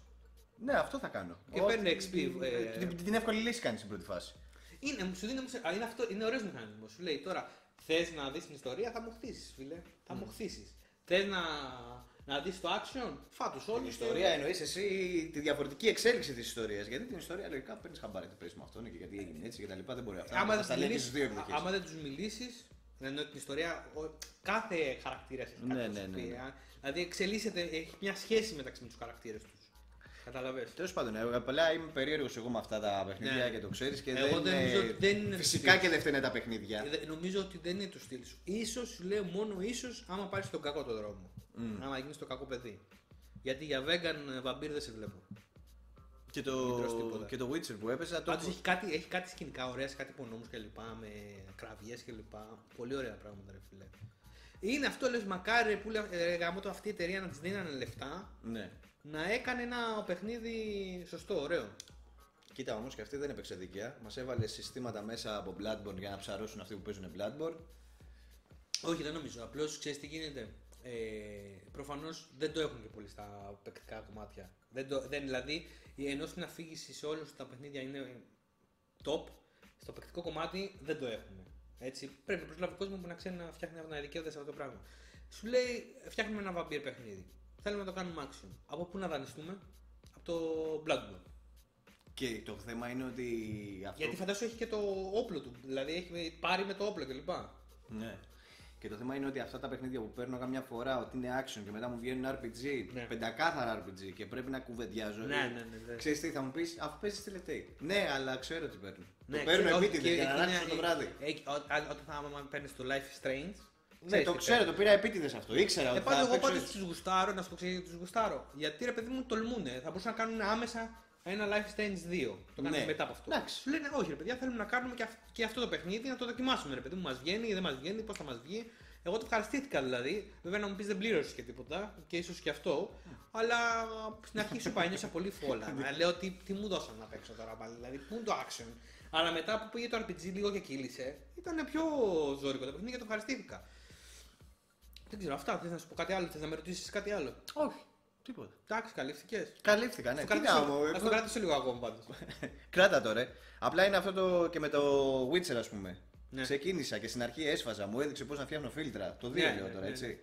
Ναι, αυτό θα κάνω. Και Ό,τι- παίρνει XP, ε, την, την εύκολη λύση κάνεις στην πρώτη φάση. Είναι, μου σου δίνει, όμως- α, είναι, αυτό, είναι ωραίος μηχανισμός. Σου λέει τώρα, θες να δεις την ιστορία, θα μου χτίσεις, φίλε. Θα μου χτίσεις. Θες να, να δεις το action, φάτου όλους. Την ιστορία εννοείς εσύ τη διαφορετική εξέλιξη της ιστορίας. Γιατί την ιστορία λογικά παίρνεις χαμπάρι τι παίζει με αυτόν και γιατί έγινε έτσι και τα λοιπά. Δεν μπορεί αυτά. Άμα να τα δεν, λέει και τους στι δύο μιλήσεις, εκδοχέ. άμα δεν τους μιλήσεις, ενώ την ιστορία, ο- κάθε χαρακτήρας έχει κάτι Ναι, να σου ναι, ναι, πει, ναι. α. Δηλαδή εξελίσσεται, έχει μια σχέση μεταξύ με τους χαρακτήρες τους. Καταλαβες. Τέλος πάντων, εγώ απλά είμαι περίεργος εγώ με αυτά τα παιχνίδια Ναι. και το ξέρεις και Εγώ δεν, δεν είναι- νομίζω ότι δεν είναι Φυσικά το και δεν φταίνε τα παιχνίδια. Ε, δε- Νομίζω ότι δεν είναι το στυλ σου. Ίσως σου λέω μόνο ίσως άμα πάρεις τον κακό το δρόμο. Άμα γίνεις το κακό παιδί. Γιατί για vegan βαμπύρ δεν σε βλέπω. Και Μην τρως το, τίποτα. και το Witcher που έπαιζα. Το... Πάντως έχει κάτι, έχει κάτι σκηνικά ωραία, σε κάτι υπονόμου και λοιπά, με κραυγές και λοιπά. Πολύ ωραία πράγματα, ρε φίλε. Είναι αυτό λες, μακάρι που λέει ε, γαμώ το αυτή η εταιρεία να της δίνανε λεφτά Ναι. Να έκανε ένα παιχνίδι σωστό, ωραίο. Κοίτα όμως και αυτή δεν έπαιξε δικαία. Μας έβαλε συστήματα μέσα από Bloodborne για να ψαρώσουν αυτοί που παίζουν Bloodborne. Όχι, δεν νομίζω. Απλώς ξέρεις τι γίνεται. Ε, Προφανώς δεν το έχουν και πολύ στα παικτικά κομμάτια. Δεν το, δεν, δηλαδή, η- ενώ στην αφήγηση σε όλα τα παιχνίδια είναι top, στο παικτικό κομμάτι δεν το έχουμε. Έτσι, πρέπει να προσλάβει κόσμο που να ξέρει να φτιάχνει να ειδικεύεται σε αυτό το πράγμα. Σου λέει, φτιάχνουμε ένα vampire παιχνίδι. Θέλουμε να το κάνουμε action. Από πού να δανειστούμε, από το Bloodborne. Και το θέμα είναι ότι αυτό. Γιατί φαντάσου έχει και το όπλο του. Δηλαδή έχει πάρει με το όπλο κλπ. Ναι. Και το θέμα είναι ότι αυτά τα παιχνίδια που παίρνω καμιά φορά ότι είναι action και μετά μου βγαίνουν RPG, Ναι. πεντακάθαρα RPG και πρέπει να κουβεντιάζω. Ναι, ναι, ναι, ναι. Ξέρεις τι θα μου πεις, αφού παίζεις Τελετέι. Ναι, αλλά ξέρω τι παίρνω. Ναι, το παίρνω ξέρω, επίτηδες και για να εκεί αλλάξω είναι- το βράδυ. εκεί- ό- α- Όταν θα άμα παίρνεις το Life is Strange. Ναι, ξέρεις το τι ξέρω, παίρνει. το πήρα επίτηδες αυτό. Ήξερα Ε, ότι πάντω, θα εγώ παίξω πάντως έτσι. τους γουστάρω, να σου πω ξέρεις γιατί τους γουστάρω. Γιατί ρε παιδί μου τολμούνε. Θα μπορούσαν να κάνουν άμεσα ένα Life is Strange 2. Το κάνουν Ναι. μετά από αυτό. Εντάξει. Σου λένε, Όχι, ρε παιδιά, θέλουμε να κάνουμε και, αυ- και αυτό το παιχνίδι, να το δοκιμάσουμε. Ρε παιδί μου, μας βγαίνει ή δεν μας βγαίνει, πώς θα μας βγει. Εγώ το ευχαριστήθηκα δηλαδή. Βέβαια, να μου πεις δεν πλήρωσες και τίποτα και ίσως και αυτό. Αλλά στην αρχή σου πάει, νιώσα πολύ φόλα. να λέω τι, τι μου δώσαν να παίξω τώρα πάλι. Δηλαδή, πού είναι το action. Αλλά μετά που πήγε το RPG λίγο και κύλησε, ήταν πιο ζώρικο το παιχνίδι και το ευχαριστήθηκα. Δεν ξέρω, αυτά. Θες να σου πω κάτι άλλο, θες να με ρωτήσεις κάτι άλλο; Όχι, τίποτα. Εντάξει, καλύφθηκες. Καλύφθηκα, ναι. Α Τι να μου, το κρατήσω λίγο ακόμα πάντως. Κράτα το ρε. Απλά είναι αυτό το και με το Witcher ας πούμε. Ναι. Ξεκίνησα και στην αρχή έσφαζα, μου έδειξε πώς να φτιάχνω φίλτρα. Το δύο Ναι, λέω ναι, τώρα, ναι, έτσι.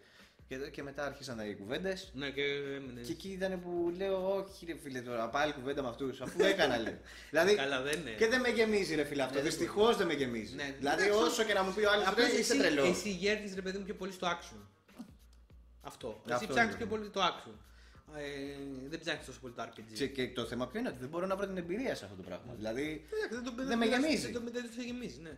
Και, και μετά άρχισαν οι κουβέντες. ναι, και έμεινε. Και εκεί ήταν που λέω, Όχι, ρε φίλε, τώρα πάλι κουβέντα με αυτούς. Αφού έκανα, λέει. δηλαδή, Καλά, δεν είναι. και δεν με γεμίζει, ρε φίλε αυτό. Ναι, δεν Δυστυχώς δεν με γεμίζει. Ναι, δηλαδή, εντάξει, όσο και να μου πει ο άλλος, Απλώς είσαι εσύ, τρελός. εσύ γέρνεις ρε παιδί μου πιο πολύ στο action. Αυτό. Εσύ Αυτό ψάχνεις είναι. πιο πολύ το action. Ε, δεν ψάχνεις τόσο πολύ το RPG. Και, και το θέμα ποιο είναι ότι δεν μπορώ να βρω την εμπειρία σε αυτό το πράγμα. Δηλαδή, Εντάξει, το- δεν με γεμίζει. Δεν, το- δεν το γεμίζει, ναι.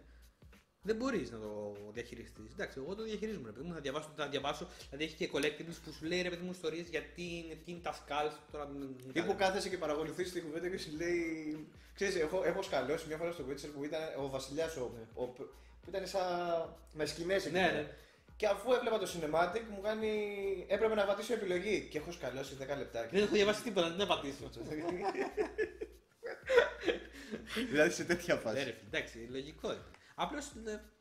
Δεν μπορείς να το διαχειριστείς. Εντάξει, εγώ το διαχειρίζομαι. Ρε παιδί μου, θα διαβάσω, θα διαβάσω. Δηλαδή έχει και collectibles που σου λέει ρε παιδί μου ιστορίες γιατί είναι, τι είναι τα skulls. Τώρα, μην- μην Ή τα που λέμε. κάθεσαι και παρακολουθείς την κουβέντα και σου λέει. Ξέρεις, έχω, έχω σκαλώσει μια φορά στο Witcher που ήταν ο Βασιλιάς ο, ο, που ήταν σαν. με σκηνές εκεί. Ναι, πέρα. ναι. Και αφού έβλεπα το cinematic μου κάνει. έπρεπε να πατήσω επιλογή. Και έχω σκαλώσει 10 λεπτάκια. Δεν έχω διαβάσει τίποτα, δεν θα πατήσω. δηλαδή σε τέτοια Ναι, φάση. ρε φίλε, εντάξει, λογικό είναι. Απλώς.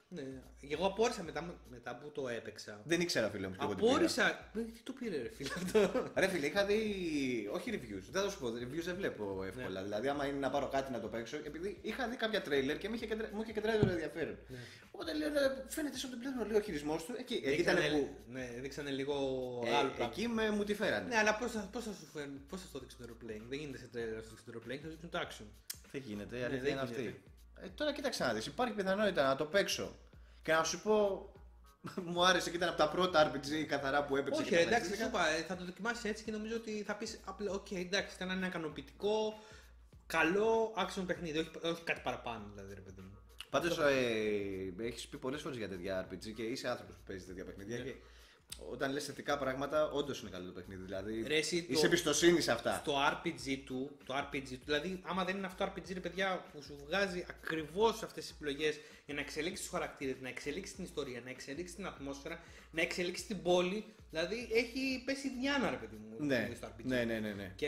Ναι, ναι. Εγώ απόρρισα μετά, μετά που το έπαιξα. Δεν ήξερα φίλε μου και εγώ τι πήρα. Απόρρισα. Ε, Τι το πήρε, ρε φίλε αυτό; Ρε φίλε, είχα δει. Όχι reviews. Δεν θα σου πω. Reviews δεν βλέπω εύκολα. Ναι. Δηλαδή, άμα είναι να πάρω κάτι να το παίξω, επειδή είχα δει κάποια τρέιλερ και μου είχε, κεντρά... μου είχε κεντράει το ενδιαφέρον. Ναι. Οπότε λέω, ρε, φαίνεται σαν τον πλέον λίγο ο χειρισμός του. Εκεί, εκεί ήταν Δείξανε, που. ναι, δείξανε λίγο Ε, άλλο πράγμα. εκεί με, μου τη φέρανε. Ναι, αλλά πώς θα, πώς θα σου φέρουν, πώς θα στο δείξουν το gameplay; Δεν γίνεται σε τρέλερ να σου δείξουν το gameplay, θα σου δείξουν το action. Δεν γίνεται, η Ναι, αλήθεια δεν είναι αυτή. Γίνεται. Ε, τώρα κοίταξε να δεις, υπάρχει πιθανότητα να το παίξω και να σου πω. μου άρεσε και ήταν από τα πρώτα RPG καθαρά που έπαιξε. Όχι, και ρε, τα εντάξει, μεσήλικα. σου είπα, ε, θα το δοκιμάσεις έτσι και νομίζω ότι θα πεις απλά, οκ, εντάξει, ήταν ένα ικανοποιητικό, καλό action παιχνίδι, όχι, όχι κάτι παραπάνω δηλαδή, ρε παιδί μου. Πάντως ε, έχεις πει πολλές φορές για τέτοια RPG και είσαι άνθρωπος που παίζεις τέτοια παιχνίδια. Ναι. Και όταν λες θετικά πράγματα, όντως είναι καλό το παιχνίδι. Δηλαδή Ρε, εσύ το- είσαι εμπιστοσύνη σε αυτά. Στο RPG του, το RPG του, δηλαδή άμα δεν είναι αυτό το RPG, ρε παιδιά, που σου βγάζει ακριβώς αυτές τις επιλογές για να εξελίξεις τους χαρακτήρες, να εξελίξεις την ιστορία, να εξελίξεις την ατμόσφαιρα, να εξελίξεις την πόλη. Δηλαδή έχει πέσει διάνα, ρε παιδί μου, Ναι, στο RPG. ναι, ναι, ναι, ναι. Και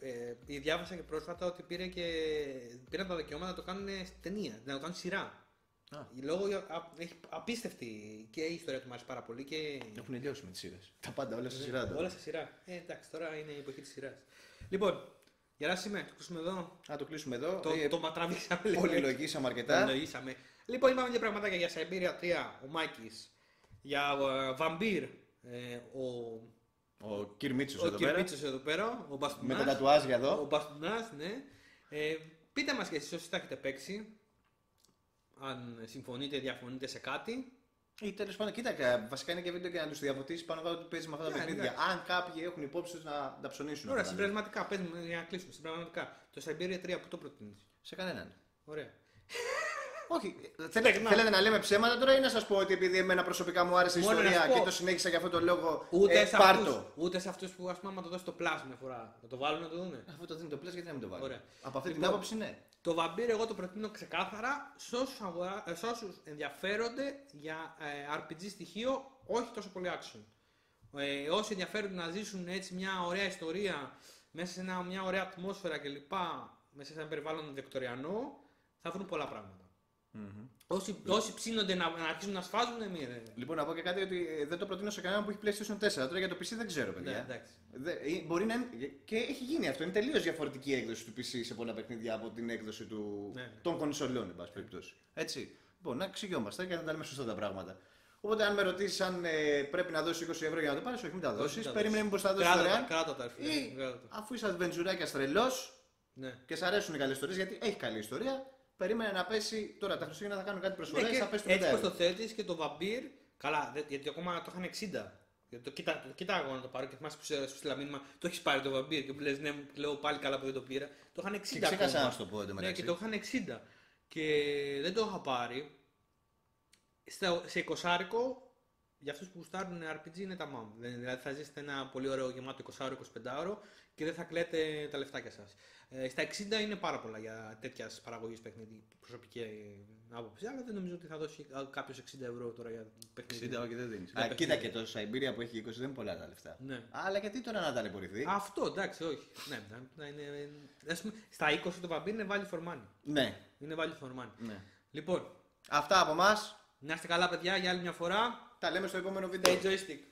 ε, ε, διάβασα και πρόσφατα ότι πήρε και, πήραν τα δικαιώματα να το κάνουν ταινία, να το κάνουν σειρά. Α. Λόγω α, έχει απίστευτη και η ιστορία του μου αρέσει πάρα πολύ και. Έχουν λιώσει με τις σειρές. Τα πάντα όλα στη σειρά. τώρα. Όλα σε σειρά. Ε, εντάξει, τώρα είναι η εποχή της σειράς. Λοιπόν, γεράσιμε, το κλείσουμε εδώ. Να το κλείσουμε εδώ. Το, Ε, το ματραβήσαμε λίγο. Πολυλογήσαμε αρκετά. Πολυλογήσαμε. Λοιπόν, είπαμε για πραγματάκια για Siberia 3, ο Μάκης. Για ε, Vampire, ε, ο, Ο Κυρ Μίτσος ο εδώ πέρα. Κυρπίτσος εδώ πέρα, ο Με Μπαστούνας. τα τατουάζια Ο εδώ. Μπαστούνας, ναι. Ε, πείτε μας και εσείς όσοι τα έχετε παίξει, αν συμφωνείτε, διαφωνείτε σε κάτι. Ή τέλος πάντων, κοίτα, βασικά είναι και βίντεο και να τους διαφωτίσει πάνω κάτω ότι παίζεις με αυτά τα Ναι, παιχνίδια. εντάξει. Αν κάποιοι έχουν υπόψη τους να τα ψωνίσουν. Ωραία, αυτά. συμπερασματικά, πες μου για να κλείσουμε. Συμπερασματικά, το Siberia 3 που το προτείνεις; Σε κανέναν. Ωραία. Όχι. Θέλετε, Τεκνά. θέλετε να λέμε ψέματα τώρα ή να σας πω ότι επειδή εμένα προσωπικά μου άρεσε η Μόνο να ιστορία σου πω. και το συνέχισα για αυτόν τον λόγο. Ούτε, ε, σε πάρ' αυτούς, το. ούτε σε αυτούς που ας πούμε άμα το δώσει το plus μια φορά, θα το βάλουν να το δούνε. Αφού το δίνει το πλαίσιο, γιατί να μην το βάλω. Ωραία. Από αυτή την Λοιπόν, άποψη, ναι. Το Vampire εγώ το προτείνω ξεκάθαρα σε όσους, αγορά, ε, σε όσους ενδιαφέρονται για ε, RPG στοιχείο, όχι τόσο πολύ action. Ε, όσοι ενδιαφέρονται να ζήσουν έτσι μια ωραία ιστορία μέσα σε ένα, μια ωραία ατμόσφαιρα κλπ. Μέσα σε ένα περιβάλλον βικτοριανό, θα βρουν πολλά πράγματα. Όσοι, όσοι ψήνονται να, να αρχίσουν να σφάζουν, μη ρε. Λοιπόν, να πω και κάτι ότι ε, δεν το προτείνω σε κανέναν που έχει PlayStation 4. Τώρα για το PC δεν ξέρω, παιδιά. Ναι, εντάξει. Δε- ε, μπορεί να είναι. Και έχει γίνει αυτό. Είναι τελείως διαφορετική η έκδοση του PC σε πολλά παιχνίδια από την έκδοση του... Ναι. των κονσολών, εν πάση περιπτώσει. Έτσι. Λοιπόν, να εξηγιόμαστε και να τα λέμε σωστά τα πράγματα. Οπότε, αν με ρωτήσεις αν ε, πρέπει να δώσεις 20 ευρώ για να το πάρεις, όχι, μην τα δώσεις. τα Περίμενε μήπως τα δώσεις Κράτα τα, δωρεάν. κράτα τα, ρε φίλε, Ή κράτα τα. αφού είσαι adventureάκια τρελό Ναι. και σ' αρέσουν οι καλές ιστορίες, γιατί έχει καλή ιστορία, περίμενε να πέσει. Τώρα τα Χριστούγεννα θα κάνουν κάτι προσφορές, Ναι, και θα πέσει το έτσι 5 πως το ευρώ. θέτεις και το Vampire, καλά, δε- γιατί ακόμα το είχαν 60. Γιατί το, κοίτα, το κοιτάγω να το πάρω και θυμάσαι που σε- σου στείλα μήνυμα, το έχεις πάρει το Vampire και μου λες ναι, μου λέω πάλι καλά που δεν το πήρα. Το είχαν 60 Και ξέχασα ακόμα. να σου το πω Ναι, εντωμεταξύ. και το είχαν 60. Και δεν το είχα πάρει. Στα- σε 20 για αυτούς που γουστάρουν RPG είναι τα μάμ. Δηλαδή θα ζήσετε ένα πολύ ωραίο γεμάτο 20-25 ώρο και δεν θα κλαίτε τα λεφτάκια σας. Ε, στα 60 είναι πάρα πολλά για τέτοιας παραγωγής παιχνίδι, προσωπική ε, άποψη. Αλλά δεν νομίζω ότι θα δώσει κάποιος 60 ευρώ τώρα για παιχνίδι. 60 όχι δεν δίνει. Για Α, κοίτα και παιχνίδι. το Siberia που έχει 20 δεν είναι πολλά τα λεφτά. Ναι. Αλλά γιατί τώρα να ταλαιπωρηθεί. Αυτό εντάξει, όχι. Ναι, να- να είναι, ας πούμε, στα 20 το Vampire είναι value for money. Ναι. Είναι value for money. ναι. Λοιπόν, Αυτά από εμάς. να είστε καλά, παιδιά, για άλλη μια φορά. Τα λέμε στο επόμενο βίντεο. Stay joystick.